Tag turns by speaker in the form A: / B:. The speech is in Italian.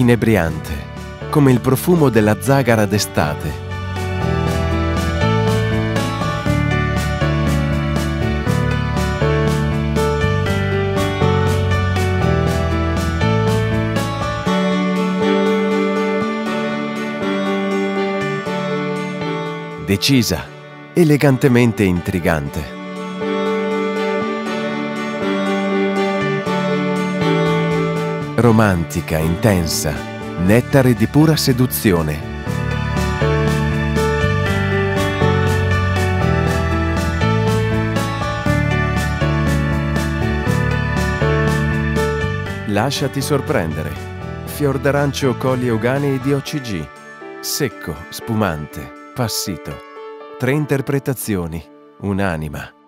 A: inebriante, come il profumo della zagara d'estate. Decisa, elegantemente intrigante. Romantica, intensa, nettare di pura seduzione. Lasciati sorprendere. Fior d'arancio cogli euganei di OCG. Secco, spumante, passito. Tre interpretazioni, un'anima.